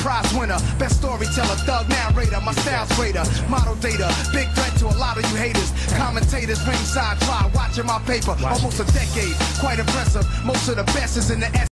prize winner, best storyteller, thug narrator, my style's greater, model data, big threat to a lot of you haters, commentators ringside try watching my paper, almost a decade, quite impressive, most of the best is in the S.